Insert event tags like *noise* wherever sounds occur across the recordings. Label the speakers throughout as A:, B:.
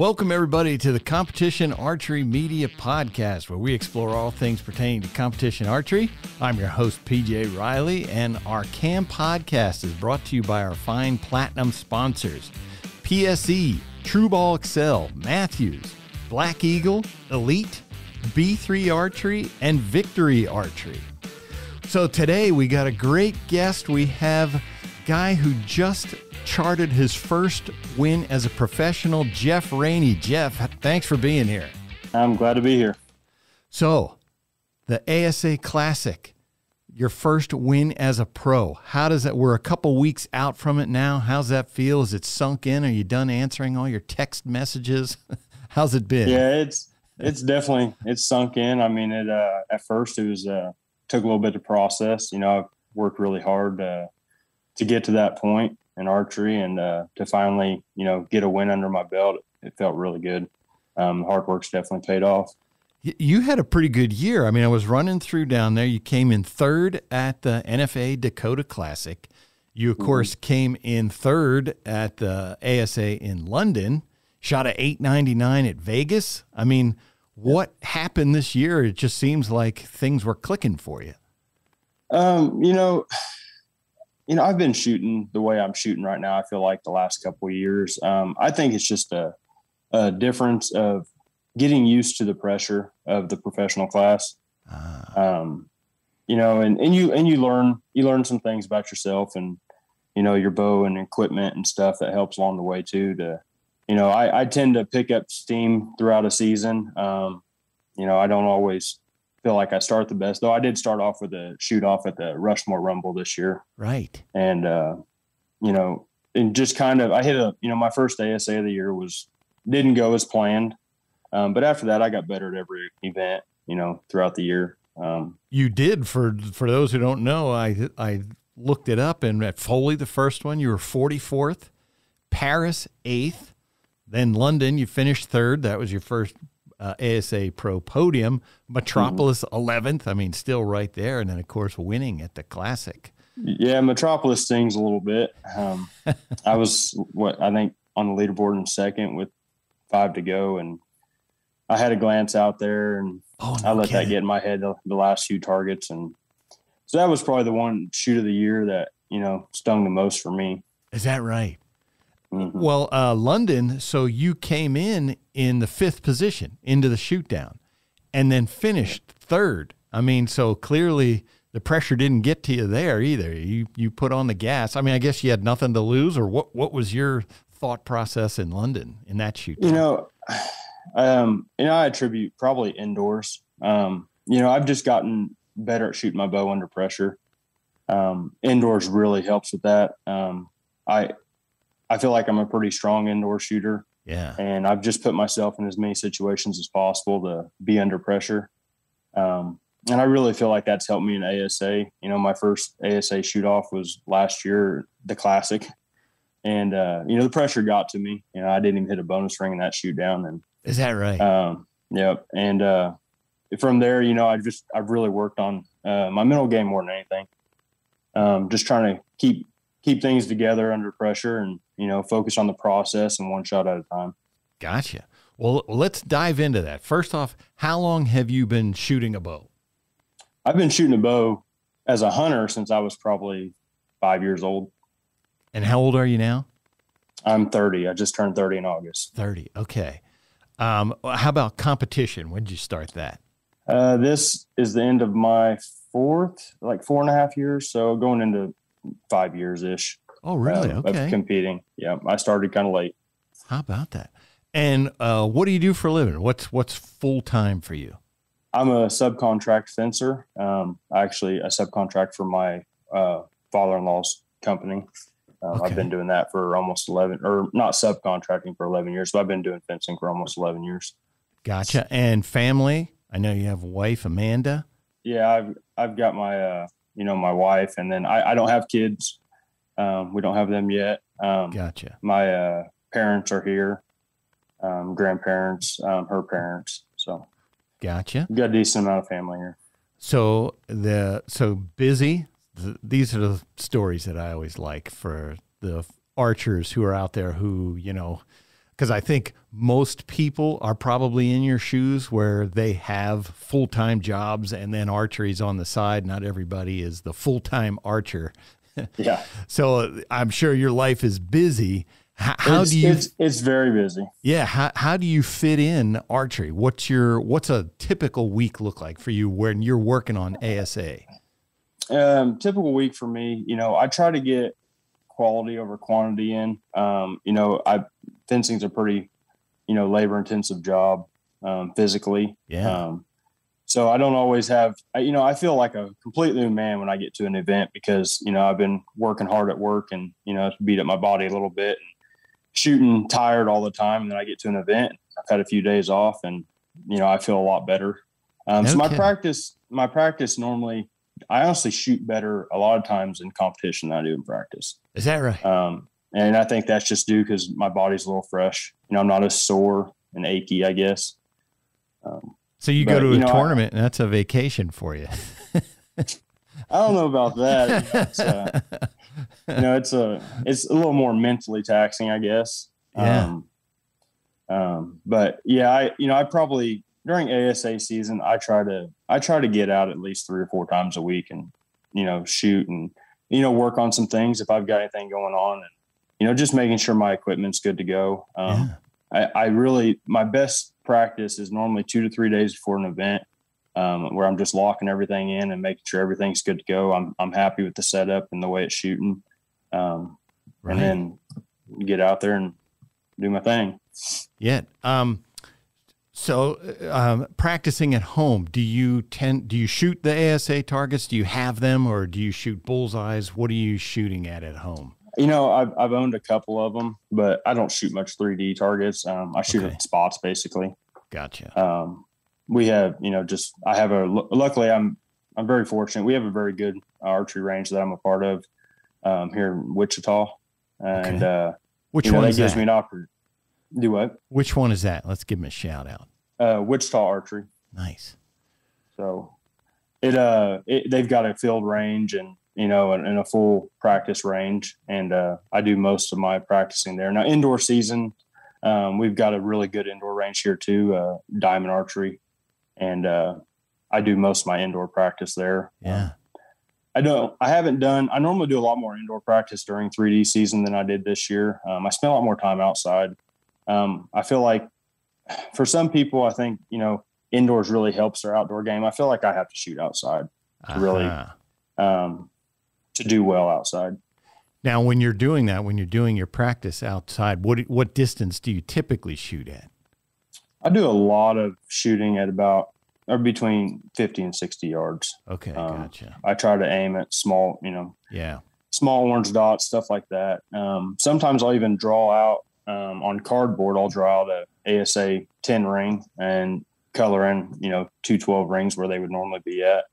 A: Welcome, everybody, to the Competition Archery Media Podcast, where we explore all things pertaining to competition archery. I'm your host, PJ Reilly, and our CAM podcast is brought to you by our fine platinum sponsors PSE, TruBall Axcel, Mathews, Black Eagle, Elite, B3 Archery, and Victory Archery. So today we got a great guest. We have a guy who just charted his first win as a professional, Jeff Raney. Jeff, thanks for being here.
B: I'm glad to be here.
A: So, the ASA Classic, your first win as a pro. How does that? We're a couple weeks out from it now. How's that feel? Is it sunk in? Are you done answering all your text messages? *laughs* How's it been?
B: Yeah, it's it's definitely it's sunk in. I mean, it uh, at first it was uh, took a little bit to process. You know, I've worked really hard uh, to get to that point in archery, and uh, to finally you know get a win under my belt, it felt really good. Um, hard work's definitely paid off.
A: You had a pretty good year. I mean, I was running through down there. You came in third at the NFA Dakota Classic. You, of mm-hmm. course, came in third at the ASA in London. Shot at 899 at Vegas. I mean, what happened this year? It just seems like things were clicking for you.
B: Um, you know, you know, I've been shooting the way I'm shooting right now. I feel like the last couple of years. Um, I think it's just a, a difference of getting used to the pressure of the professional class. Ah. Um, you know, and, and you and you learn you learn some things about yourself and you know your bow and equipment and stuff that helps along the way too. To you know, I, I tend to pick up steam throughout a season. Um, you know, I don't always feel like I start the best. Though I did start off with a shoot off at the Rushmore Rumble this year.
A: Right.
B: And uh, you know, and just kind of I hit a you know, my first ASA of the year was didn't go as planned. Um, but after that I got better at every event, you know, throughout the year. Um,
A: you did for for those who don't know, I I looked it up and at Foley the first one you were 44th, Paris 8th, then London you finished third. That was your first uh, ASA Pro podium. Metropolis mm-hmm. 11th. I mean, still right there. And then, of course, winning at the Classic.
B: Yeah, Metropolis stings a little bit. Um, *laughs* I was, what, I think on the leaderboard in second with five to go. And I had a glance out there and oh, no I let kidding. that get in my head the, the last few targets. And so that was probably the one shoot of the year that, you know, stung the most for me.
A: Is that right? Mm-hmm. Well, uh, London, so you came in in the fifth position into the shoot down and then finished third. I mean, so clearly the pressure didn't get to you there either. You you put on the gas. I mean, I guess you had nothing to lose, or what? What was your thought process in London in that shoot?
B: You know, *sighs* um, you know, I attribute probably indoors. Um, you know, I've just gotten better at shooting my bow under pressure. Um, indoors really helps with that. Um, I I feel like I'm a pretty strong indoor shooter.
A: Yeah.
B: And I've just put myself in as many situations as possible to be under pressure. Um, and I really feel like that's helped me in ASA. You know, my first ASA shoot off was last year, the classic. And, uh, you know, the pressure got to me. You know, I didn't even hit a bonus ring in that shoot down. And
A: is that right?
B: Um, yep. And, uh, from there, you know, I just, I've really worked on, uh, my mental game more than anything. Um, just trying to keep keep things together under pressure and you know focus on the process and one shot at a time.
A: Gotcha. Well let's dive into that. First off how long have you been shooting a bow?
B: I've been shooting a bow as a hunter since i was probably five years old.
A: And how old are you now?
B: I'm 30 i just turned 30 in august.
A: 30 okay. Um, how about competition? When did you start that?
B: Uh, this is the end of my fourth like four and a half years so going into five years ish.
A: Oh, really?
B: Um, okay. Of competing. Yeah, I started kind of late.
A: How about that? And uh, what do you do for a living? What's what's full time for you?
B: I'm a subcontract fencer. Um, actually, a subcontract for my uh, father-in-law's company. Um, okay. I've been doing that for almost 11, or not subcontracting for 11 years, but I've been doing fencing for almost 11 years.
A: Gotcha. And family? I know you have a wife, Amanda.
B: Yeah, I've I've got my uh, you know, my wife, and then I, I don't have kids. Um, we don't have them yet. Um,
A: gotcha.
B: My uh, parents are here, um, grandparents, um, her parents. So,
A: gotcha.
B: Got a decent amount of family here.
A: So the so busy. Th- these are the stories that I always like for the archers who are out there who you know because I think most people are probably in your shoes where they have full time jobs and then archery's on the side. Not everybody is the full time archer. *laughs*
B: Yeah.
A: so I'm sure your life is busy. How, do you?
B: It's, it's very busy.
A: Yeah. How, how do you fit in archery? What's your what's a typical week look like for you when you're working on ASA?
B: Um, typical week for me, you know, I try to get quality over quantity in. Um, you know, I fencing's a pretty, you know, labor intensive job um, physically.
A: Yeah.
B: Um, so I don't always have, I, you know, I feel like a complete new man when I get to an event because you know I've been working hard at work and you know beat up my body a little bit and shooting tired all the time. And then I get to an event, I've had a few days off, and you know I feel a lot better. Um, so my
A: Okay.
B: practice, my practice normally, I honestly shoot better a lot of times in competition than I do in practice.
A: Is that right?
B: Um, and I think that's just due because my body's a little fresh. You know, I'm not as sore and achy, I guess. Um,
A: So you go
B: but,
A: to
B: you
A: a
B: know, I-
A: tournament and that's a vacation for you. *laughs*
B: I don't know about that. It's, uh, *laughs* you know, it's a it's a little more mentally taxing, I guess.
A: Yeah.
B: Um, um, but yeah, I you know I probably during ASA season I try to I try to get out at least three or four times a week and you know shoot and you know work on some things if I've got anything going on and you know just making sure my equipment's good to go. Um, I, I really my best practice is normally two to three days before an event um, where I'm just locking everything in and making sure everything's good to go. I'm I'm happy with the setup and the way it's shooting, um,
A: Right.
B: and then get out there and do my thing.
A: Yeah. Um, so, um, practicing at home, do you tend do you shoot the ASA targets? Do you have them, or do you shoot bullseyes? What are you shooting at at home?
B: You know, I've I've owned a couple of them, but I don't shoot much 3D targets. Um, I shoot
A: Okay.
B: at spots basically.
A: Gotcha.
B: Um, we have, you know, just I have a. Luckily, I'm I'm very fortunate. We have a very good archery range that I'm a part of um, here in Wichita, and uh,
A: Which
B: you know,
A: one
B: that gives
A: that?
B: me an opportunity. Do what?
A: Which one is that? Let's give him a shout out.
B: Uh, Wichita Archery.
A: Nice.
B: So it uh it, they've got a field range and you know in, and a full practice range and uh I do most of my practicing there. Now indoor season, um, we've got a really good indoor range here too, uh Diamond Archery. And uh I do most of my indoor practice there.
A: Yeah.
B: I don't I haven't done I normally do a lot more indoor practice during 3D season than I did this year. Um, I spent a lot more time outside. Um, I feel like for some people I think, you know, indoors really helps their outdoor game. I feel like I have to shoot outside really-
A: Uh-huh.
B: um, to do well outside.
A: Now, when you're doing that, when you're doing your practice outside, what what distance do you typically shoot at?
B: I do a lot of shooting at about or between 50 and 60 yards.
A: Okay,
B: Um,
A: gotcha.
B: I try to aim at small, you know,
A: Yeah.
B: small orange dots, stuff like that. Um, sometimes I'll even draw out um, on cardboard. I'll draw out a ASA 10 ring and color in, you know, 212 rings where they would normally be at.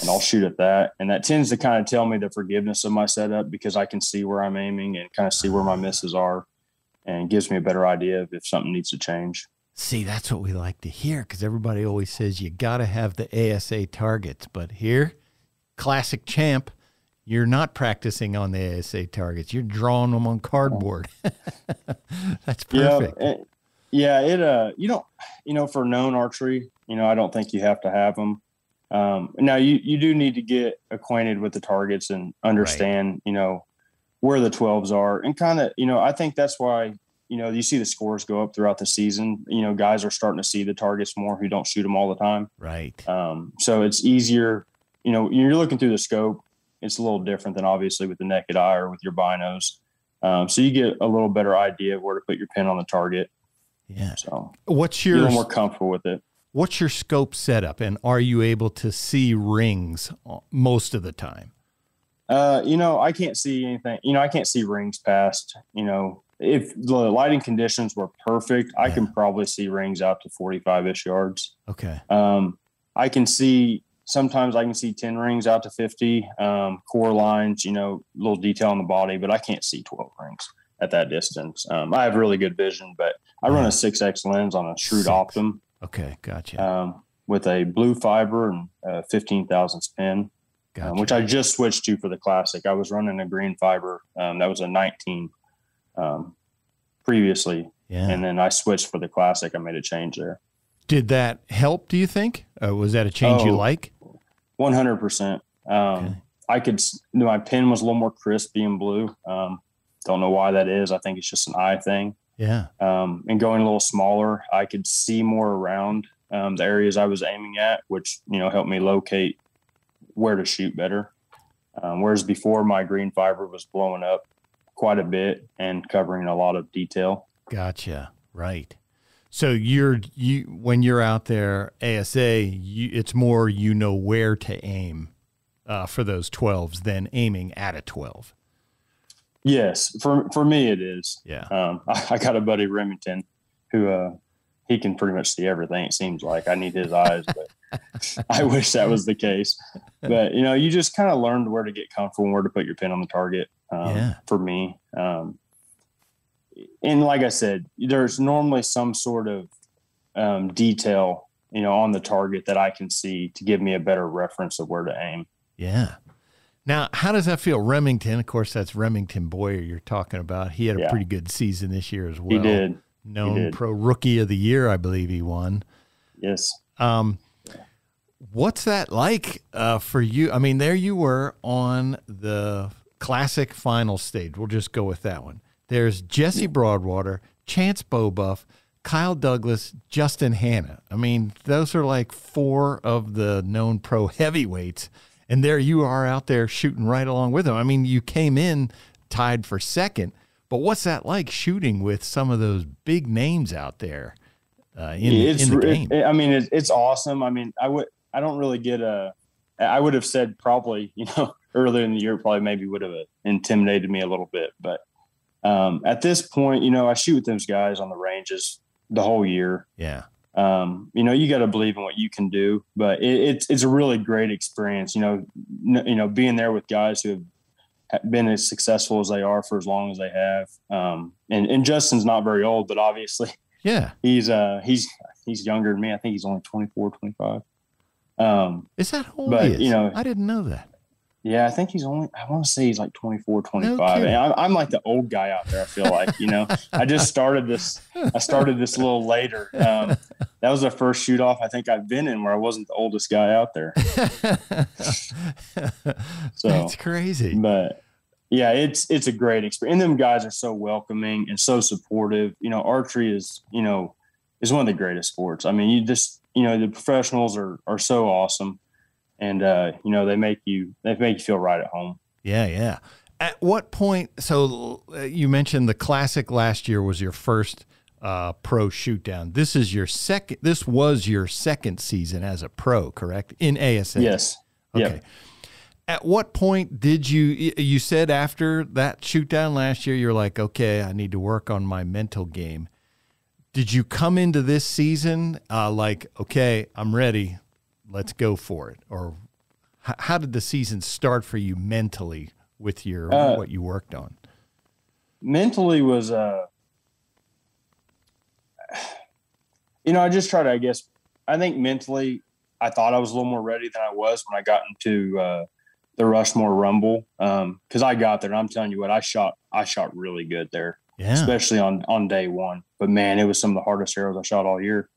B: And I'll shoot at that. And that tends to kind of tell me the forgiveness of my setup because I can see where I'm aiming and kind of see where my misses are and gives me a better idea of if something needs to change.
A: See, that's what we like to hear because everybody always says you got to have the ASA targets. But here, classic champ, you're not practicing on the ASA targets. You're drawing them on cardboard. *laughs* that's perfect.
B: Yeah, it, yeah. It uh, you don't, you know, for known archery, you know, I don't think you have to have them. Um, now you you do need to get acquainted with the targets and understand, you know, where the twelves are, and kind of, you know, I think that's why you know you see the scores go up throughout the season. You know, guys are starting to see the targets more who don't shoot them all the time.
A: Right.
B: Um, so it's easier, you know, you're looking through the scope. It's a little different than obviously with the naked eye or with your binos. Um, so you get a little better idea of where to put your pin on the target.
A: Yeah.
B: So
A: What's
B: you're
A: your
B: more comfortable with it.
A: What's your scope setup, and are you able to see rings most of the time?
B: Uh, you know, I can't see anything. You know, I can't see rings past. You know, if the lighting conditions were perfect, I can probably see rings out to 45 ish yards.
A: Okay.
B: Um, I can see sometimes I can see 10 rings out to 50 um, core lines, you know, little detail on the body, but I can't see 12 rings at that distance. Um, I have really good vision, but I run a 6X lens on a Shrewd
A: Six.
B: Optum
A: Okay. Gotcha.
B: um, with a blue fiber and uh, 15,000 spin.
A: Gotcha.
B: um, which I just switched to for the classic. I was running a green fiber. Um, that was a 19 um, previously,
A: Yeah.
B: And then I switched for the classic. I made a change there.
A: Did that help? Do you think? Uh, was that a change you
B: Oh,
A: like?
B: One hundred percent. Um,
A: Okay.
B: I could. My pin was a little more crispy and blue. Um, don't know why that is. I think it's just an eye thing.
A: Yeah.
B: Um, and going a little smaller, I could see more around um, the areas I was aiming at, which you know helped me locate where to shoot better. Um, whereas before, my green fiber was blowing up quite a bit and covering a lot of detail.
A: Gotcha. Right. So you're you when you're out there ASA, you, it's more you know where to aim uh, for those twelves than aiming at a twelve.
B: Yes, for for me it is.
A: Yeah.
B: Um, *laughs* I, I got a buddy Remington who uh, he can pretty much see everything. It seems like I need his eyes, but *laughs* I wish that was the case. But you know, you just kind of learned where to get comfortable and where to put your pin on the target. Um,
A: Yeah.
B: For me, um, and like I said, there's normally some sort of um, detail, you know, on the target that I can see to give me a better reference of where to aim.
A: Yeah. Now, how does that feel? Remington, of course, that's Remington Boyer you're talking about. He had a
B: Yeah.
A: pretty good season this year as well.
B: he did,
A: Known
B: did.
A: pro rookie of the year, I believe he won.
B: yes.
A: Um, what's that like uh, for you? I mean, there you were on the classic final stage. We'll just go with that one. There's Jesse Broadwater, Chance Beaubouef, Kyle Douglas, Justin Hanna. I mean, those are like four of the known pro heavyweights. And there you are out there shooting right along with them. I mean, you came in tied for second, but what's that like shooting with some of those big names out there uh, in,
B: it's
A: in the game?
B: it- I mean, it's, it's awesome. I mean, I would, I don't really get a, I would have said probably, *laughs* you know, earlier in the year, probably maybe would have intimidated me a little bit. But um, at this point, you know, I shoot with those guys on the ranges the whole year.
A: yeah.
B: Um, you know, you got to believe in what you can do, but it, it's, it's a really great experience, you know, n- you know, being there with guys who have been as successful as they are for as long as they have. Um, and, and Justin's not very old, but obviously *laughs*
A: Yeah.
B: he's uh he's he's younger than me. I think he's only 24, 25. Um,
A: Is that old
B: But,
A: is?
B: you know-
A: I didn't know that.
B: Yeah, I think he's only I want to say he's like 24, 25.
A: kidding.
B: and I'm, I'm like the old guy out there. I feel like, you know, I just started this, I started this a little later. Um, that was the first shoot off I think I've been in where I wasn't the oldest guy out there. *laughs* So,
A: That's crazy.
B: but yeah, it's it's a great experience. And them guys are so welcoming and so supportive. You know, archery is you know is one of the greatest sports. I mean, you just you know the professionals are are so awesome, and uh, you know they make you they make you feel right at home.
A: Yeah, yeah. At what point? So uh, you mentioned the classic last year was your first uh, pro shoot down. This is your second. This was your second season as a pro, correct? In ASA.
B: Yes.
A: Okay.
B: Yep.
A: At what point did you? You said after that shoot down last year, you're like, okay, I need to work on my mental game. Did you come into this season uh, like, okay, I'm ready, let's go for it, or h- how did the season start for you mentally with your
B: Uh,
A: what you worked on?
B: mentally was uh *sighs* you know i just try to i guess i think mentally i thought i was a little more ready than i was when i got into uh the rushmore rumble. Um because i got there and i'm telling you what i shot i shot really good there
A: Yeah,
B: especially on on day one. But man it was some of the hardest arrows i shot all year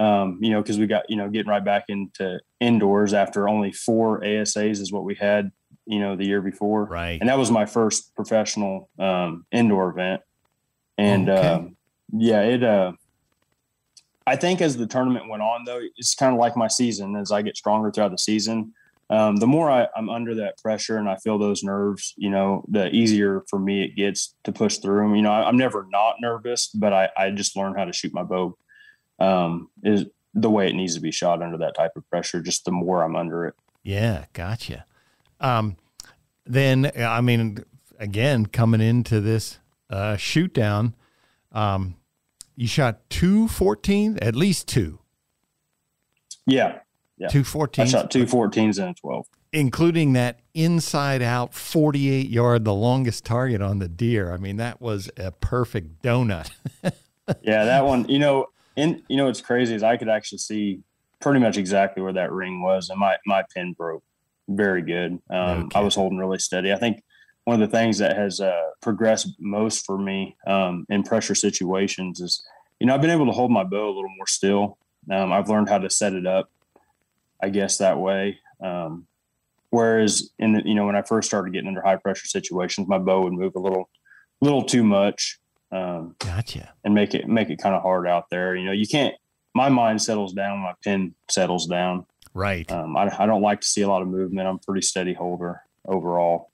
B: um you know because we got you know getting right back into indoors after only four asas is what we had you know the year before
A: right.
B: and that was my first professional um, indoor event. And
A: Okay.
B: um, yeah, it. Uh, I think as the tournament went on, though, it's kind of like my season. As I get stronger throughout the season, um, the more I, I'm under that pressure and I feel those nerves, you know, the easier for me it gets to push through them. You know, I, I'm never not nervous, but I, I just learned how to shoot my bow. Um, is the way it needs to be shot under that type of pressure. Just the more I'm under it.
A: Yeah, gotcha. Um, then I mean, again, coming into this uh, shoot down, um, you shot two fourteen, at least two,
B: Yeah, Yeah.
A: two
B: I shot two 14s and a 12.
A: including that inside out forty eight yard, the longest target on the deer. I mean, that was a perfect donut. *laughs*
B: yeah, that one, you know, and you know what's crazy is I could actually see pretty much exactly where that ring was, and my my pin broke very good. Um,
A: Okay.
B: I was holding really steady. I think one of the things that has uh, progressed most for me um, in pressure situations is, you know, I've been able to hold my bow a little more still. Um, I've learned how to set it up, I guess that way. Um, whereas in the, you know, when I first started getting under high pressure situations, my bow would move a little, little too much.
A: Um, gotcha.
B: And make it make it kind of hard out there. You know, you can't. My mind settles down. My pin settles down.
A: Right.
B: Um, I, I don't like to see a lot of movement. I'm a pretty steady holder overall.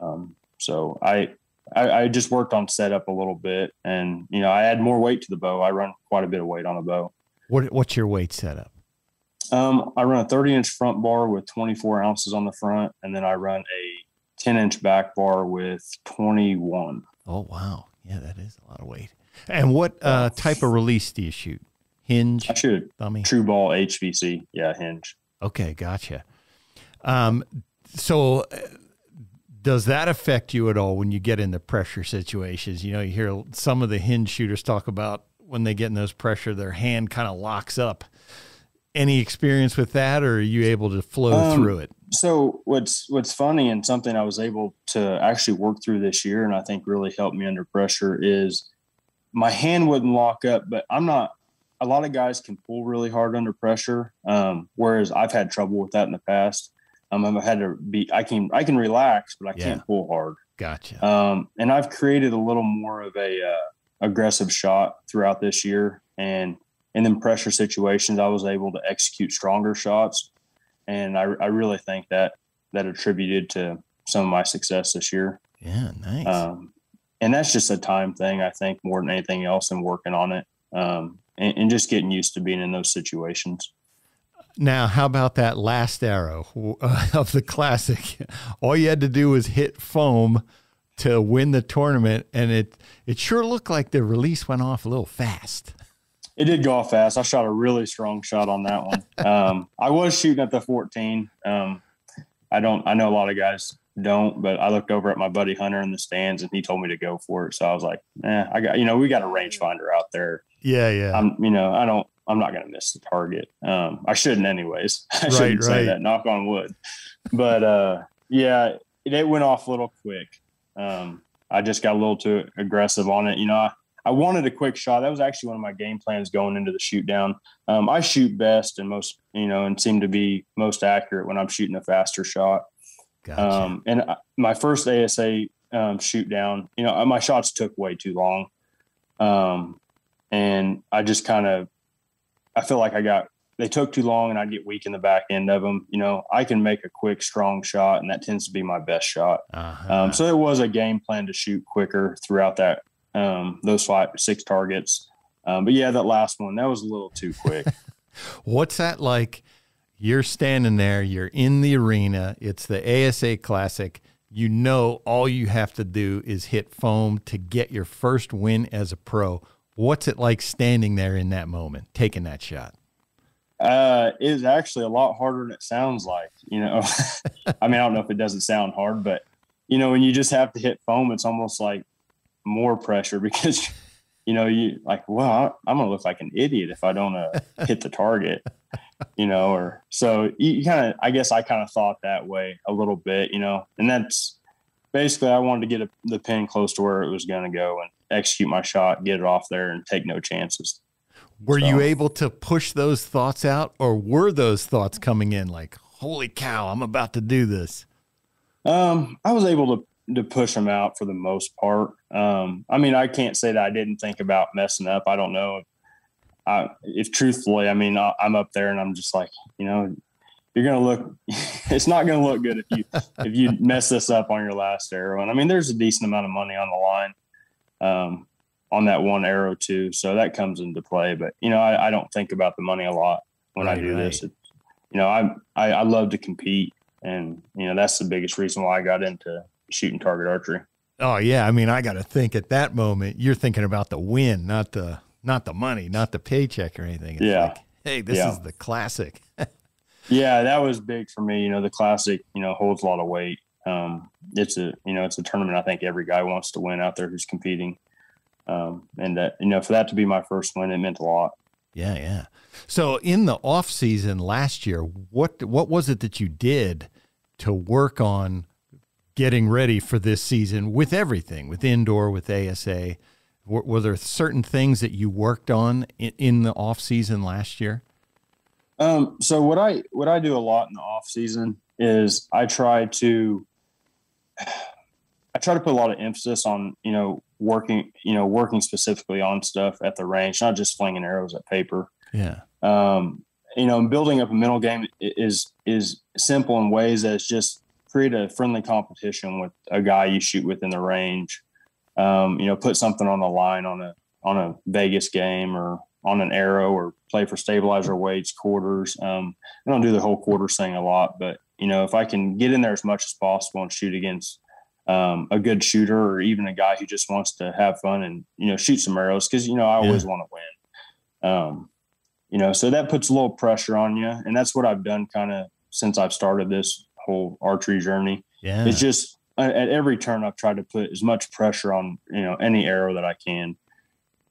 B: Um, so I, I, I just worked on setup a little bit, and you know I add more weight to the bow. I run quite a bit of weight on the bow.
A: What what's your weight setup?
B: Um, I run a 30 inch front bar with 24 ounces on the front, and then I run a 10 inch back bar with 21.
A: Oh wow, yeah, that is a lot of weight. And what uh, type of release do you shoot? Hinge?
B: I shoot dummy. TruBall HBC. Yeah, hinge.
A: Okay, gotcha. Um, so uh, does that affect you at all when you get into pressure situations? You know, you hear some of the hinge shooters talk about when they get in those pressure, their hand kind of locks up. Any experience with that, or are you able to flow um, through it?
B: So what's what's funny and something I was able to actually work through this year, and I think really helped me under pressure is my hand wouldn't lock up, but I'm not. A lot of guys can pull really hard under pressure, um, whereas I've had trouble with that in the past. Um, I've had to be. I can I can relax, but I yeah. can't pull hard.
A: Gotcha.
B: Um, and I've created a little more of a uh, aggressive shot throughout this year, and in them pressure situations, I was able to execute stronger shots, and I, I really think that that attributed to some of my success this year.
A: Yeah, nice.
B: Um, and that's just a time thing, I think, more than anything else, and working on it, um, and, and just getting used to being in those situations.
A: Now, how about that last arrow uh, *laughs* of the classic? All you had to do was hit foam to win the tournament, and it it sure looked like the release went off a little fast.
B: It did go off fast. I shot a really strong shot on that one. *laughs* um, I was shooting at the 14. Um, I don't. I know a lot of guys don't, but I looked over at my buddy Hunter in the stands, and he told me to go for it. So I was like, "Eh, I got." You know, we got a rangefinder out there.
A: Yeah, yeah.
B: I'm. You know, I don't. I'm not going to miss the target. Um, I shouldn't, anyways. *laughs* I
A: right,
B: shouldn't
A: right.
B: say that. Knock on wood. But uh, yeah, it, it, went off a little quick. Um, I just got a little too aggressive on it. You know, I, I, wanted a quick shot. That was actually one of my game plans going into the shoot down. Um, I shoot best and most, you know, and seem to be most accurate when I'm shooting a faster shot.
A: Gotcha.
B: Um, and I, my first ASA um, shoot down, you know, my shots took way too long. Um, and I just kind of I feel like I got they took too long and I get weak in the back end of them. You know, I can make a quick, strong shot, and that tends to be my best shot. Uh-huh. Um, so it was a game plan to shoot quicker throughout that um, those five six targets. Um, but yeah, that last one that was a little too quick. *laughs*
A: What's that like? You're standing there, you're in the arena. It's the ASA Classic. You know, all you have to do is hit foam to get your first win as a pro. What's it like standing there in that moment, taking that shot?
B: Uh, it's actually a lot harder than it sounds like. You know, *laughs* I mean, I don't know if it doesn't sound hard, but you know, when you just have to hit foam, it's almost like more pressure *laughs* because you know you like, well, I'm gonna look like an idiot if I don't uh, *laughs* hit the target. You know, or so you, kind of. I guess I kind of thought that way a little bit. You know, and that's basically I wanted to get a, the pin close to where it was going to go and execute my shot, get it off there, and take no chances.
A: Were so, you able to push those thoughts out, or were those thoughts coming in like, "Holy cow, I'm about to do this"?
B: Um, I was able to to push them out for the most part. Um, I mean, I can't say that I didn't think about messing up. I don't know if, I, if truthfully, I mean, I, I'm up there and I'm just like, you know, you're going to look, *laughs* it's not going to look good if you, *laughs* if you mess this up on your last arrow. And I mean, there's a decent amount of money on the line um, on that one arrow too. So that comes into play. But you know, I, I don't think about the money a lot when right, I do right. this. It, you know, I, I I love to compete, and you know that's the biggest reason why I got into shooting target archery.
A: Oh yeah, I mean, I got to think at that moment you're thinking about the win, not the not the money, not the paycheck or anything. It's
B: yeah.
A: Like, hey, this yeah. is the classic. *laughs*
B: yeah, that was big for me. You know, the classic, you know, holds a lot of weight um, it's a you know it's a tournament I think every guy wants to win out there who's competing, um, and that you know for that to be my first win, it meant a lot.
A: Yeah, yeah. So in the off season last year, what what was it that you did to work on getting ready for this season with everything, with indoor, with ASA? Were, were there certain things that you worked on in, in the off season last year?
B: Um, so what I what I do a lot in the off season is I try to I try to put a lot of emphasis on you know working you know working specifically on stuff at the range, not just flinging arrows at paper.
A: Yeah.
B: Um, you know, building up a mental game is is simple in ways that it's just create a friendly competition with a guy you shoot with in the range. Um, you know, put something on the line on a on a Vegas game or on an arrow or play for stabilizer weights, quarters. Um, I don't do the whole quarters thing a lot, but you know, if I can get in there as much as possible and shoot against um, a good shooter or even a guy who just wants to have fun and you know shoot some arrows, because you know I always yeah. want to win. Um, you know, so that puts a little pressure on you, and that's what I've done kind of since I've started this whole archery journey.
A: Yeah,
B: it's just at every turn I've tried to put as much pressure on you know any arrow that I can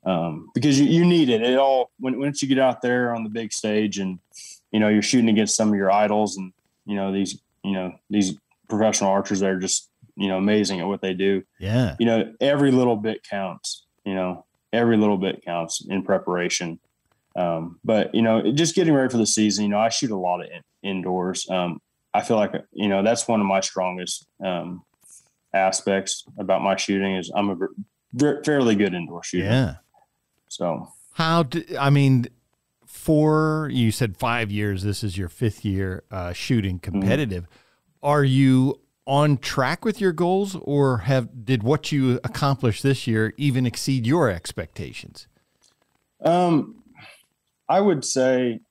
B: um, because you, you need it. It all when once you get out there on the big stage and you know you're shooting against some of your idols and you know these you know these professional archers that are just you know amazing at what they do.
A: Yeah,
B: you know every little bit counts. You know every little bit counts in preparation. Um, but you know just getting ready for the season. You know I shoot a lot of in, indoors. Um, I feel like you know that's one of my strongest um, aspects about my shooting is I'm a fairly good indoor shooter.
A: Yeah.
B: So
A: how do I mean? For you said five years. This is your fifth year uh, shooting mm-hmm. competitive. Mm-hmm. Are you on track with your goals, or have did what you accomplished this year even exceed your expectations?
B: Um, I would say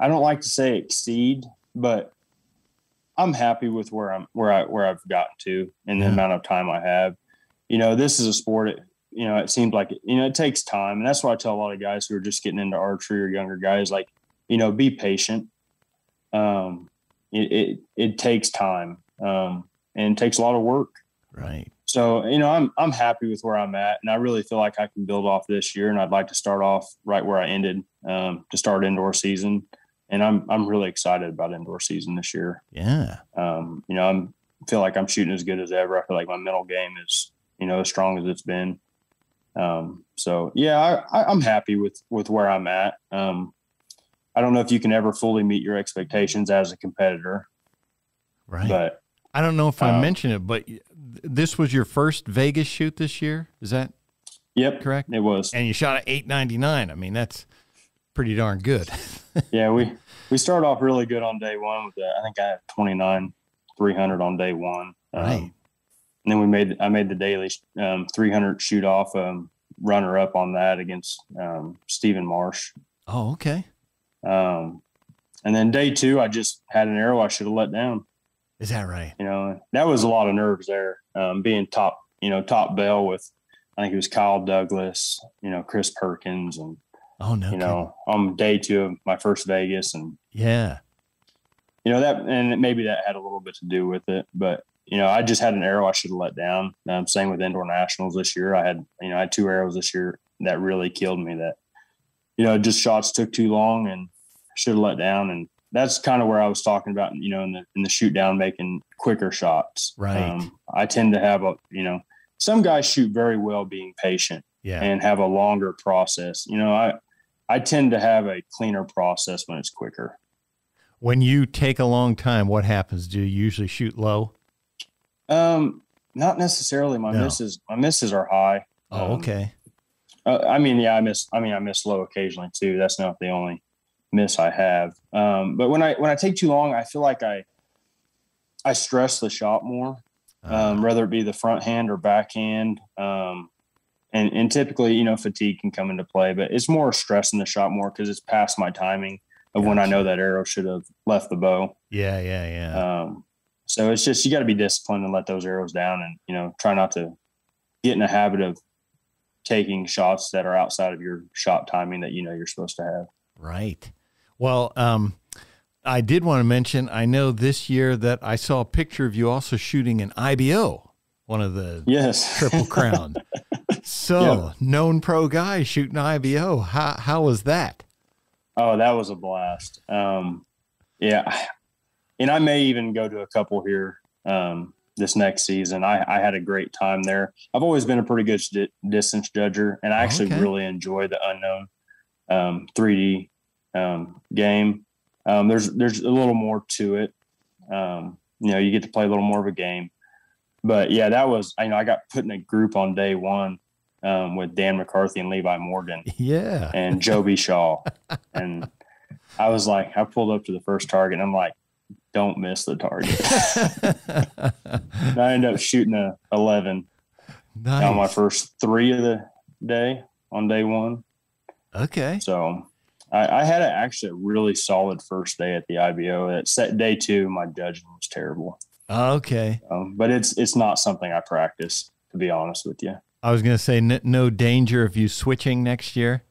B: I don't like to say exceed, but I'm happy with where I'm where I where I've gotten to in the yeah. amount of time I have. You know, this is a sport you know, it seems like you know it takes time, and that's why I tell a lot of guys who are just getting into archery or younger guys, like you know, be patient. Um, it it, it takes time, um, and it takes a lot of work.
A: Right.
B: So you know, I'm I'm happy with where I'm at, and I really feel like I can build off this year, and I'd like to start off right where I ended um, to start indoor season, and I'm I'm really excited about indoor season this year.
A: Yeah.
B: Um, you know, I'm feel like I'm shooting as good as ever. I feel like my mental game is you know as strong as it's been. Um, so yeah, I, am happy with with where I'm at. Um, I don't know if you can ever fully meet your expectations as a competitor,
A: right?
B: But
A: I don't know if I um, mentioned it, but this was your first Vegas shoot this year. Is that?
B: Yep,
A: correct.
B: It was,
A: and you shot at 899. I mean, that's pretty darn good. *laughs*
B: yeah, we we started off really good on day one with that. I think I had 29 300 on day one.
A: Um, right
B: and then we made I made the daily um, 300 shoot off um, runner up on that against um, Stephen Marsh.
A: Oh, okay.
B: Um, and then day two, I just had an arrow I should have let down.
A: Is that right?
B: You know, that was a lot of nerves there. Um, being top, you know, top bell with, I think it was Kyle Douglas, you know, Chris Perkins, and
A: oh no,
B: you know, on day two of my first Vegas, and
A: yeah,
B: you know that, and maybe that had a little bit to do with it, but you know, I just had an arrow I should have let down. Um, same with indoor nationals this year. I had, you know, I had two arrows this year that really killed me. That, you know, just shots took too long and should have let down. And that's kind of where I was talking about, you know, in the in the shoot down, making quicker shots.
A: Right. Um,
B: I tend to have a, you know, some guys shoot very well being patient.
A: Yeah.
B: And have a longer process. You know, I I tend to have a cleaner process when it's quicker.
A: When you take a long time, what happens? Do you usually shoot low?
B: Um, not necessarily. My no. misses, my misses are high.
A: Oh,
B: um,
A: okay.
B: Uh, I mean, yeah, I miss. I mean, I miss low occasionally too. That's not the only miss I have. Um, but when I when I take too long, I feel like I I stress the shot more, uh, um, whether it be the front hand or backhand. Um, and and typically, you know, fatigue can come into play, but it's more stress in the shot more because it's past my timing of gotcha. when I know that arrow should have left the bow.
A: Yeah, yeah, yeah.
B: Um, so it's just you got to be disciplined and let those arrows down, and you know try not to get in a habit of taking shots that are outside of your shot timing that you know you're supposed to have.
A: Right. Well, um, I did want to mention. I know this year that I saw a picture of you also shooting an IBO, one of the
B: yes
A: Triple Crown. *laughs* so yep. known pro guy shooting IBO. How how was that?
B: Oh, that was a blast. Um, yeah, and I may even go to a couple here um, this next season. I, I had a great time there. I've always been a pretty good st- distance judger, and I actually
A: Okay.
B: really enjoy the unknown um, 3D um, game. Um, there's there's a little more to it. Um, you know, you get to play a little more of a game. But yeah, that was you know I got put in a group on day one um, with Dan McCarthy and Levi Morgan *laughs*
A: Yeah.
B: and Joby Shaw. And *laughs* I was like, I pulled up to the first target and I'm like, don't miss the target. *laughs* and I ended up shooting a 11
A: nice.
B: on my first three of the day on day one.
A: okay.
B: So I, I had a, actually a really solid first day at the IBO. That set day two, my judging was terrible.
A: Okay.
B: Um, but it's it's not something I practice, to be honest with you.
A: I was going to say n- no danger of you switching next year.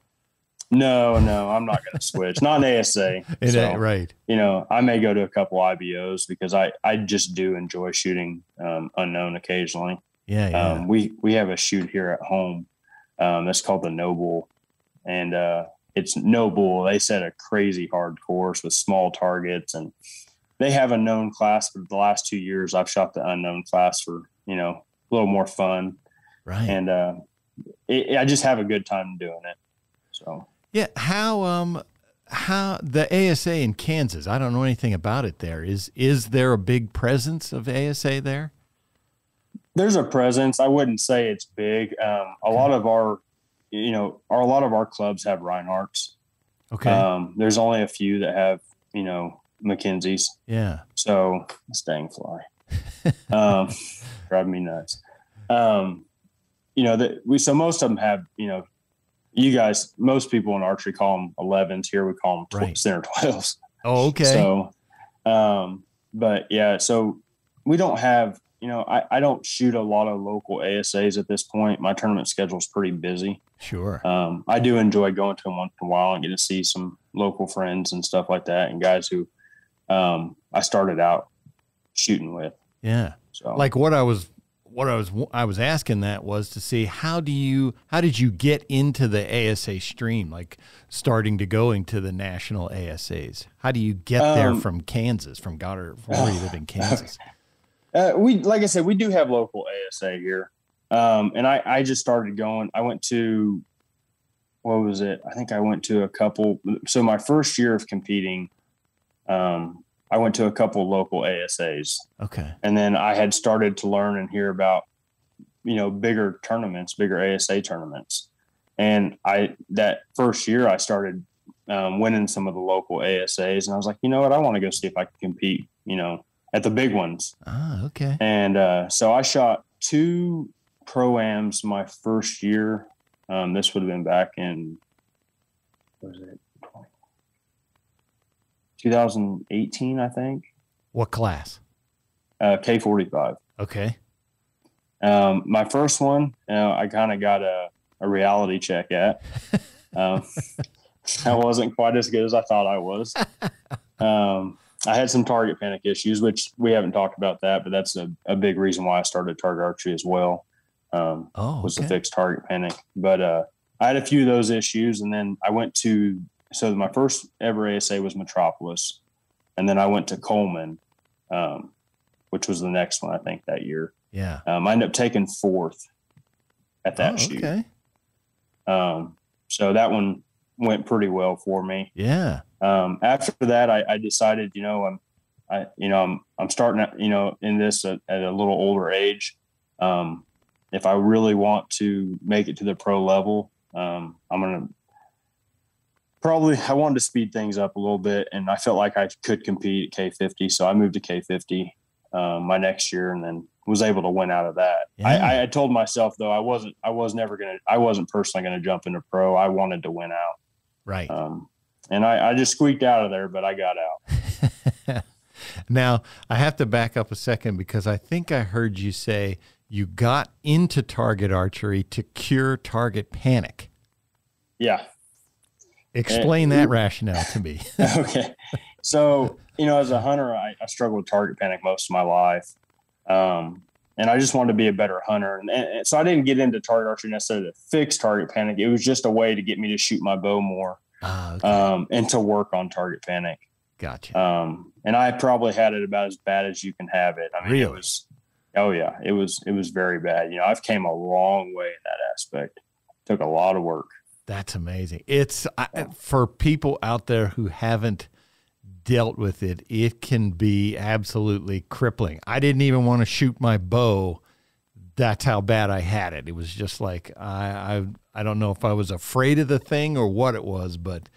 B: No, no, I'm not going to switch. Not an ASA. *laughs*
A: It
B: So-
A: ain't right.
B: you know, I may go to a couple IBOs because I, I just do enjoy shooting um, unknown occasionally.
A: Yeah. Yeah.
B: Um, we, we have a shoot here at home um, that's called the Noble, and uh, it's Noble. They set a crazy hard course with small targets, and they have a known class. But the last two years, I've shot the unknown class for you know a little more fun,
A: right.
B: and uh, it, I just have a good time doing it. So.
A: Yeah, how um how the ASA in Kansas? I don't know anything about it there. Is is there a big presence of ASA there?
B: there's a presence. I wouldn't say it's big. Um, a lot of our, you know, our, a lot of our clubs have Rinehart's.
A: Okay.
B: Um, there's only a few that have, you know, McKenzie's.
A: yeah.
B: So dang fly, *laughs* um, drive me nuts. Um, you know that we so most of them have, you know, you guys, most people in archery call them 11s. Here we call them
A: Right.
B: center *laughs* 12s.
A: Oh, okay.
B: So, um, but yeah, so we don't have, you know, I, I don't shoot a lot of local ASAs at this point. My tournament schedule is pretty busy.
A: sure.
B: Um, I do enjoy going to them once in a while and get to see some local friends and stuff like that, and guys who um, I started out shooting with.
A: Yeah.
B: So,
A: Like what I was what I was I was asking that was to see how do you how did you get into the ASA stream like starting to going to the national ASAs? How do you get there
B: Um,
A: from Kansas from Goddard where you live in *laughs* Kansas?
B: Uh, we like I said, we do have local ASA here, um, and I I just started going. I went to what was it? I think I went to a couple. So my first year of competing, um, I went to a couple local ASAs,
A: Okay.
B: and then I had started to learn and hear about you know bigger tournaments, bigger ASA tournaments, and I that first year I started um, winning some of the local ASAs, and I was like, you know what, I want to go see if I can compete. You know, at the big ones.
A: Ah, okay.
B: And uh, so I shot two proams my first year. Um, this would have been back in what was it 2018, I think.
A: What class?
B: Uh, K45.
A: Okay.
B: Um, my first one, you know, I kind of got a, a reality check at. *laughs* Um, *laughs* I wasn't quite as good as I thought I was. *laughs* Um, I had some target panic issues, which we haven't talked about that, but that's a, a big reason why I started target archery as well. Um,
A: Oh,
B: was the fixed target panic. But uh, I had a few of those issues, and then I went to so my first ever ASA was Metropolis, and then I went to Cullman, um, which was the next one I think that year.
A: Yeah.
B: Um, I ended up taking fourth at that
A: Oh,
B: shoot.
A: okay.
B: Um, so that one went pretty well for me.
A: Yeah.
B: Um, after that, I, I decided, you know, I'm, I, you know, I'm, I'm starting at, you know, in this at, at a little older age. Um, if I really want to make it to the pro level, um, I'm going to probably, I wanted to speed things up a little bit and I felt like I could compete at K50. So I moved to K50, um, my next year and then was able to win out of that.
A: Yeah.
B: I, I told myself though, I wasn't, I was never going to, I wasn't personally going to jump into pro. I wanted to win out.
A: Right.
B: Um, and I, I just squeaked out of there, but I got out. *laughs*
A: now, I have to back up a second because I think I heard you say you got into target archery to cure target panic.
B: Yeah.
A: Explain
B: Uh,
A: that rationale to me. *laughs*
B: okay. So, you know, as a hunter, I, I struggled with target panic most of my life. Um, and I just wanted to be a better hunter. And, and so I didn't get into target archery necessarily to fix target panic. It was just a way to get me to shoot my bow more
A: Ah, okay.
B: um, and to work on target panic.
A: Gotcha.
B: Um, and I probably had it about as bad as you can have it. I mean,
A: Really?
B: it was, oh yeah, it was, it was very bad. You know, I've came a long way in that aspect. Took a lot of work.
A: That's amazing. It's I, for people out there who haven't dealt with it, it can be absolutely crippling. I didn't even want to shoot my bow. That's how bad I had it. It was just like I I, I don't know if I was afraid of the thing or what it was, but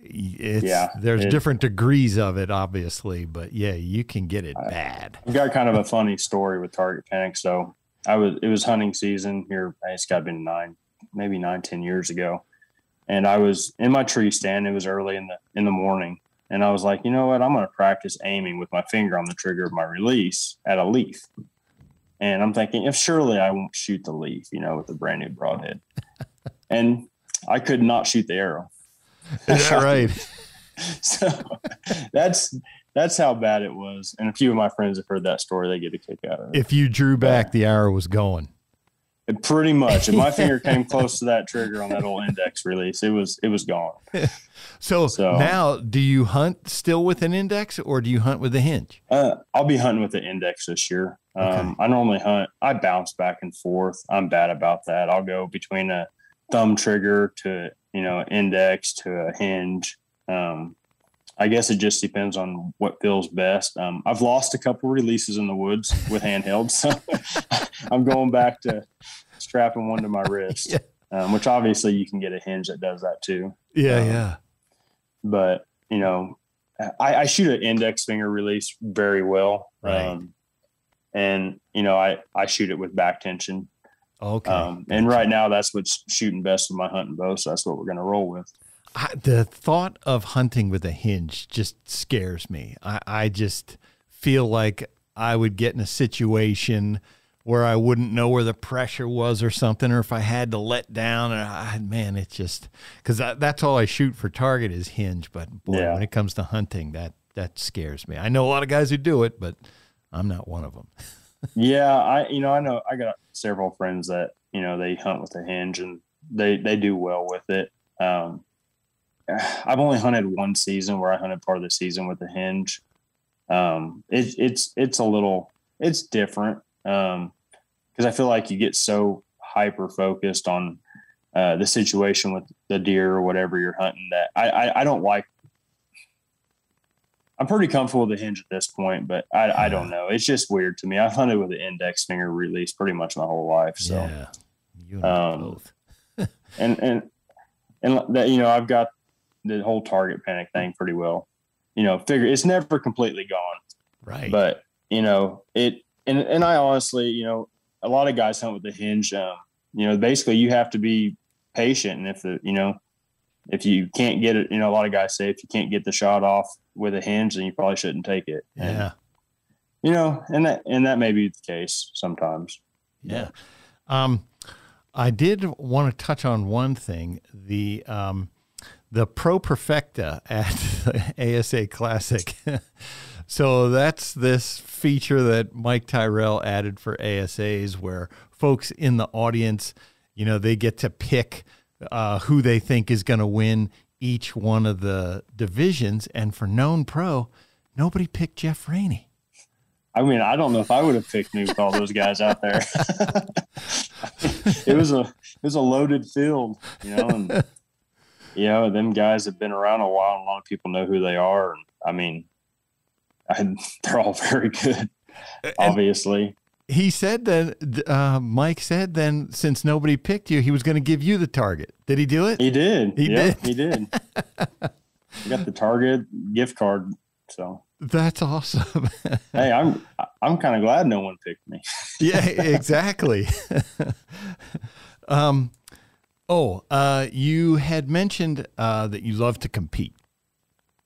A: it's
B: Yeah,
A: there's
B: it-
A: different degrees of it obviously, but yeah, you can get it bad.
B: I've got kind of a funny story with target panic. So I was, it was hunting season here. It's got to been nine, maybe nine, ten years ago. And I was in my tree stand. It was early in the, in the morning. And I was like, you know what? I'm going to practice aiming with my finger on the trigger of my release at a leaf. And I'm thinking, if surely I won't shoot the leaf, you know, with a brand new broadhead. *laughs* and I could not shoot the arrow. *laughs*
A: Is that *laughs* right?
B: so that's that's how bad it was. And a few of my friends have heard that story. They get a kick out of it.
A: If you drew back, the arrow was going.
B: It pretty much. If my *laughs* finger came close to that trigger on that old index release, it was it was gone. *laughs*
A: So,
B: So-
A: now, do you hunt still with an index or do you hunt with a hinge?
B: Uh, I'll be hunting with the index this year. Um,
A: Okay.
B: I normally hunt. I bounce back and forth. I'm bad about that. I'll go between a thumb trigger to you know index to a hinge. Um, I guess it just depends on what feels best. Um, I've lost a couple releases in the woods with handheld, so *laughs* I'm going back to strapping one to my wrist. *laughs*
A: Yeah.
B: Um, which obviously you can get a hinge that does that too.
A: Yeah,
B: Um,
A: yeah.
B: but you know, I, I shoot an index finger release very well.
A: Right.
B: Um, and you know, I, I shoot it with back tension.
A: Okay.
B: Um, and right now that's what's shooting best with my hunting bow. So that's what we're going to roll with.
A: I, the thought of hunting with a hinge just scares me. I, I just feel like I would get in a situation where I wouldn't know where the pressure was or something, or if I had to let down. And I, man, it's just because that's all I shoot for target is hinge. But boy,
B: Yeah.
A: when it comes to hunting, that that scares me. I know a lot of guys who do it, but I'm not one of them. *laughs*
B: Yeah. I, you know, I know I got several friends that, you know, they hunt with a hinge and they, they do well with it. Um, *sighs* I've only hunted one season where I hunted part of the season with a hinge. Um, it, it's, it's a little, it's different. Um, cause I feel like you get so hyper focused on, uh, the situation with the deer or whatever you're hunting that I, I, I don't like, I'm pretty comfortable with the hinge at this point, but I, I don't know. It's just weird to me. I've hunted with an index finger release pretty much my whole life. So,
A: yeah, you and
B: Um,
A: both. *laughs*
B: and, and, and that, you know, I've got the whole target panic thing pretty well, you know, figure it's never completely gone,
A: Right.
B: but you know, it, and, and I honestly, you know, a lot of guys hunt with the hinge. Um, you know, basically you have to be patient. And if the, you know, if you can't get it, you know, a lot of guys say if you can't get the shot off with a hinge, then you probably shouldn't take it. And,
A: yeah.
B: you know, and that, and that may be the case sometimes.
A: Yeah. Um, I did want to touch on one thing. The um, the Pro Perfecta at *laughs* ASA Classic. *laughs* so that's this feature that Mike Tyrrell added for ASAs where folks in the audience, you know, they get to pick uh, who they think is going to win each one of the divisions. And for known pro, nobody picked Jeff Raney.
B: I mean, I don't know if I would have picked me with all those guys out there. *laughs* it was a it was a loaded field, you know, and you know, them guys have been around a while and a lot of people know who they are. And I mean, I, *laughs* they're all very good, obviously.
A: he said that uh, Mike said then since nobody picked you, he was going to give you the target. Did he do it?
B: He did.
A: He
B: Yep,
A: did.
B: He did. He got the *laughs* Target gift card. So
A: That's awesome. *laughs*
B: hey, I'm I'm kind of glad no one picked me.
A: yeah, exactly. um, oh, uh, you had mentioned uh, that you love to compete.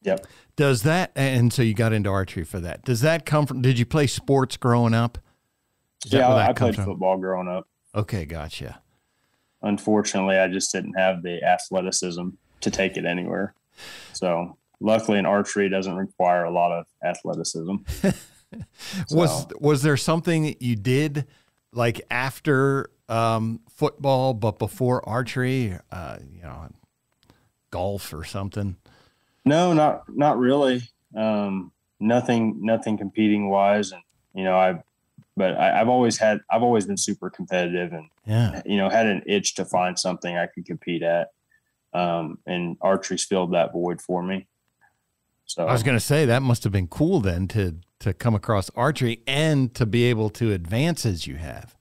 B: Yep.
A: Does that, and so you got into archery for that. Does that come from, did you play sports growing up? Is
B: Yeah, I, I played
A: from?
B: football growing up.
A: Okay, gotcha.
B: unfortunately, I just didn't have the athleticism to take it anywhere. So luckily, an archery doesn't require a lot of athleticism. *laughs*
A: Was was there something that you did like after um, football, but before archery? Uh, you know, golf or something.
B: No, not not really. Um, nothing, nothing competing wise, and you know, I, but I, I've always had, I've always been super competitive, and
A: Yeah.
B: you know, had an itch to find something I could compete at. Um, and archery's filled that void for me. So
A: I was going to say that must have been cool then to to come across archery and to be able to advance as you have.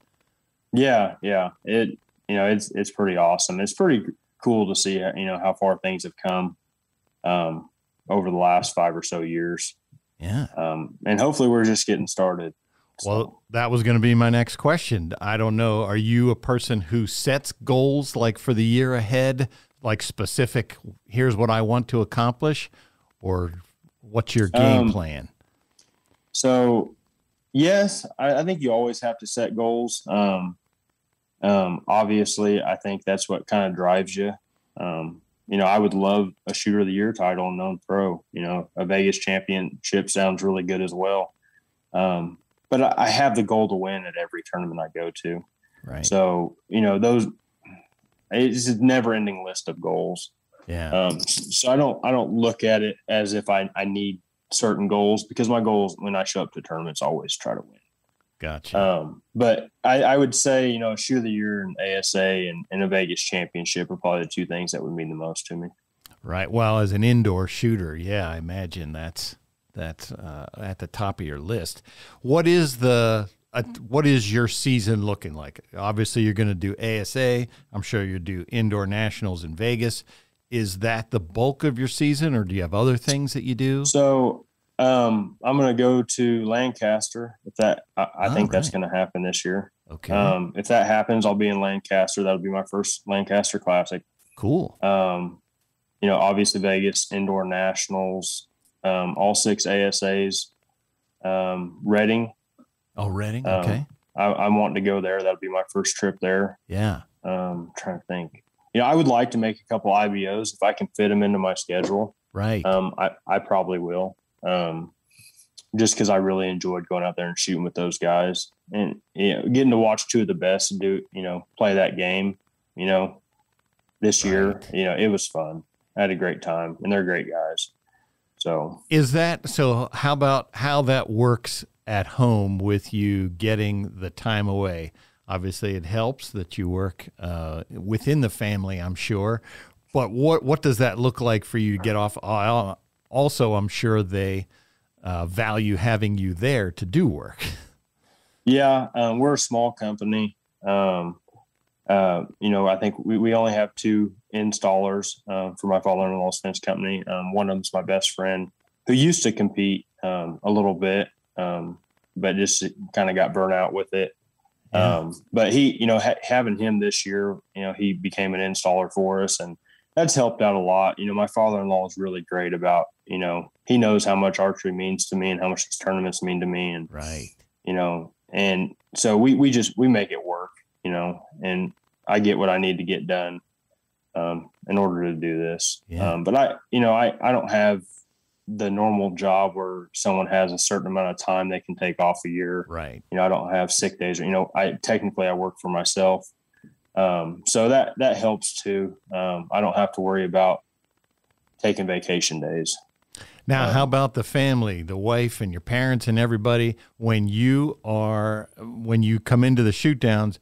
B: Yeah, yeah. It you know it's it's pretty awesome. It's pretty cool to see you know how far things have come um, over the last five or so years,
A: Yeah.
B: um, and hopefully we're just getting started. So,
A: Well, that was going to be my next question. I don't know. Are you a person who sets goals like for the year ahead, like specific, here's what I want to accomplish, or what's your game
B: Um,
A: plan?
B: so yes, I, I think you always have to set goals. Um, um, obviously, I think that's what kind of drives you. Um, you know, I would love a shooter of the year title, and known pro. You know, a Vegas championship sounds really good as well. Um, but I, I have the goal to win at every tournament I go to.
A: Right.
B: So, you know, those it's a never ending list of goals.
A: Yeah.
B: Um, so I don't, I don't look at it as if I, I need certain goals because my goals when I show up to tournaments, always try to win.
A: gotcha.
B: Um, but I, I would say, you know, shoot of the year and ASA and, and a Vegas championship are probably the two things that would mean the most to me.
A: right. Well, as an indoor shooter, yeah, I imagine that's that's uh, at the top of your list. What is the uh, what is your season looking like? Obviously, you're going to do ASA. I'm sure you do indoor nationals in Vegas. Is that the bulk of your season, or do you have other things that you do?
B: So um, I'm going to go to Lancaster. If that, I, I think that's going to happen this year.
A: Okay,
B: Um, if that happens, I'll be in Lancaster. That'll be my first Lancaster Classic.
A: cool.
B: Um, you know, obviously Vegas indoor nationals, um, all six ASAs, um, Reading.
A: Oh, Reading.
B: um,
A: Okay,
B: I, I'm wanting to go there. That'll be my first trip there.
A: yeah,
B: Um, trying to think. You know, I would like to make a couple IBOs if I can fit them into my schedule.
A: right.
B: Um, I, I probably will. Um, just because I really enjoyed going out there and shooting with those guys, and you know, getting to watch two of the best and do you know play that game. You know, this year, you know, it was fun. I had a great time, and they're great guys. So
A: Is that so? How about how that works at home with you getting the time away? Obviously, it helps that you work uh, within the family, I'm sure. But what what does that look like for you to get off? Also, I'm sure they uh, value having you there to do work. *laughs*
B: Yeah, um, we're a small company. Um, uh, you know, I think we, we only have two installers uh, for my father-in-law's fence company. Um, one of them's my best friend who used to compete um, a little bit, um, but just kind of got burnt out with it.
A: Yeah.
B: Um, but he, you know, ha- having him this year, you know, he became an installer for us and that's helped out a lot. You know, my father-in-law is really great about, you know, he knows how much archery means to me and how much these tournaments mean to me. And,
A: Right.
B: you know, and so we, we just, we make it work, you know, and I get what I need to get done, um, in order to do this.
A: Yeah.
B: Um, but I, you know, I, I don't have the normal job where someone has a certain amount of time they can take off a year
A: Right.
B: you know i don't have sick days or you know i technically i work for myself um, so that that helps too um, i don't have to worry about taking vacation days
A: Now,
B: Um,
A: how about the family, the wife and your parents and everybody? When you are when you come into the shoot downs,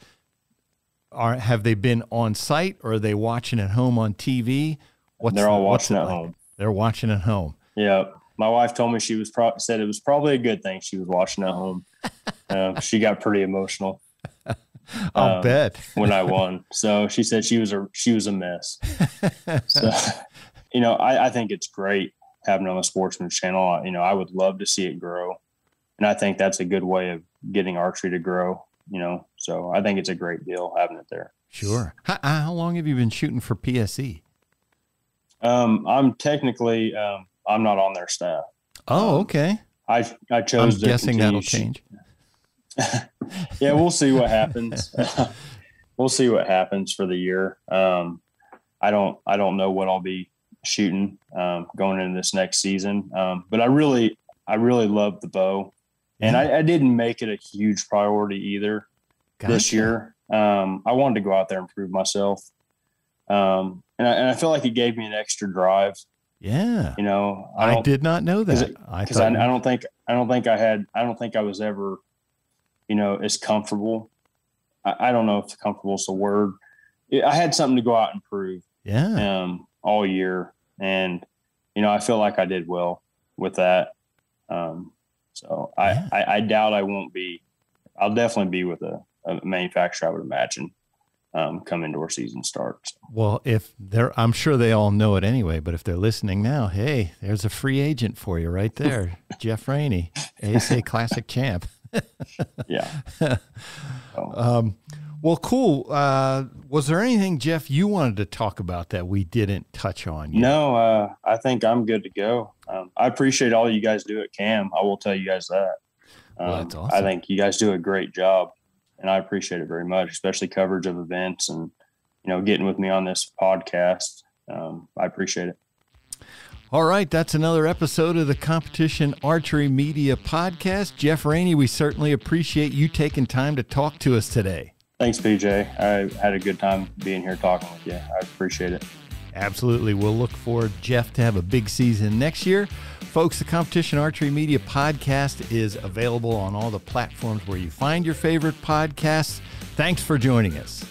A: are have they been on site or are they watching at home on TV? What's
B: they're all
A: the-
B: watching at
A: like?
B: home
A: They're watching at home.
B: Yeah my wife told me she was pro- said it was probably a good thing she was watching at home *laughs* uh, she got pretty emotional
A: I'll
B: Um,
A: bet.
B: when I won. So she said she was a she was a mess. So *laughs* you know, I, I think it's great having on the Sportsman's Channel. You know, I would love to see it grow, and I think that's a good way of getting archery to grow. You know, so I think it's a great deal having it there.
A: Sure. How, how long have you been shooting for PSE?
B: Um, I'm technically um, I'm not on their staff.
A: Oh, okay.
B: I I chose. I'm
A: guessing that'll change. *laughs*
B: yeah, we'll see what happens. *laughs* we'll see what happens for the year. Um, I don't I don't know what I'll be shooting um, going into this next season. Um, but I really I really love the bow, and I, I didn't make it a huge priority either this year. Um, I wanted to go out there and prove myself, um, and I, and I feel like it gave me an extra drive.
A: Yeah.
B: You know,
A: I, I did not know that.
B: Because I, I, I don't think I don't think I had I don't think I was ever, you know, as comfortable. I, I don't know if comfortable is the word. I had something to go out and prove.
A: Yeah.
B: Um, all year, and you know, I feel like I did well with that. Um, so yeah. I, I, I doubt I won't be. I'll definitely be with a, a manufacturer. I would imagine um, come indoor season starts.
A: Well, if they're, I'm sure they all know it anyway. But if they're listening now, hey, there's a free agent for you right there, *laughs* Jeff Raney, ASA Classic champ. *laughs*
B: yeah. *laughs*
A: Um, well, cool. Uh, was there anything, Jeff, you wanted to talk about that we didn't touch on?
B: Yet? No, uh, I think I'm good to go. Um, I appreciate all you guys do at CAM. I will tell you guys that. Um, well, that's awesome. I think you guys do a great job and I appreciate it very much, especially coverage of events and you know getting with me on this podcast. Um, I appreciate it.
A: All right, that's another episode of the Competition Archery Media Podcast. Jeff Raney, we certainly appreciate you taking time to talk to us today.
B: Thanks, PJ. I had a good time being here talking with you. I appreciate it.
A: Absolutely. We'll look for Jeff to have a big season next year. Folks, the Competition Archery Media podcast is available on all the platforms where you find your favorite podcasts. Thanks for joining us.